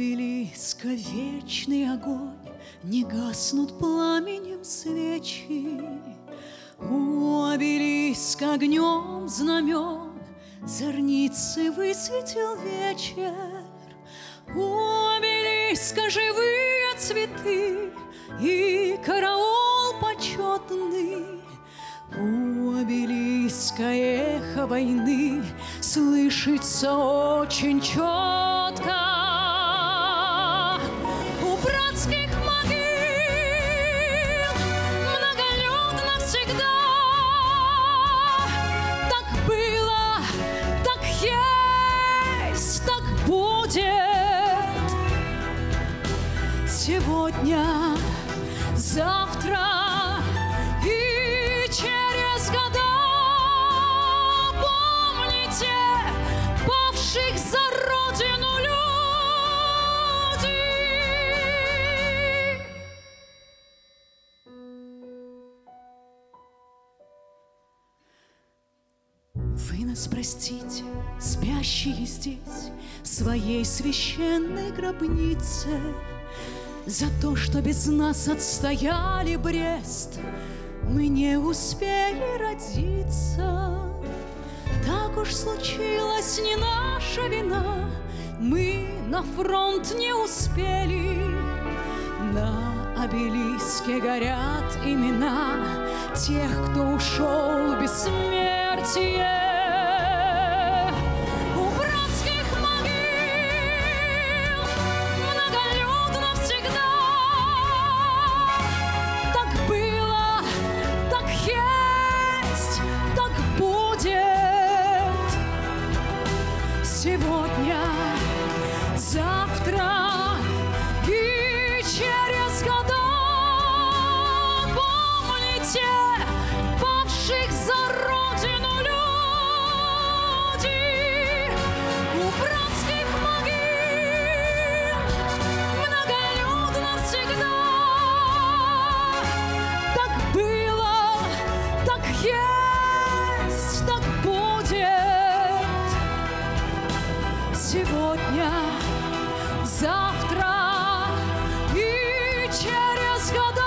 обелиска вечный огонь, Не гаснут пламенем свечи. У обелиска огнем знамен Зорницы высветил вечер. У обелиска живые цветы И караул почетный. У обелиска эхо войны Слышится очень четко. Братских могил многолюдно всегда. Так было, так есть, так будет. Сегодня, завтра и через нас простите, спящие здесь, в своей священной гробнице, за то, что без нас отстояли Брест, мы не успели родиться. Так уж случилось, не наша вина, мы на фронт не успели. На обелиске горят имена тех, кто ушел в бессмертие. Сегодня, завтра Сегодня, завтра и через года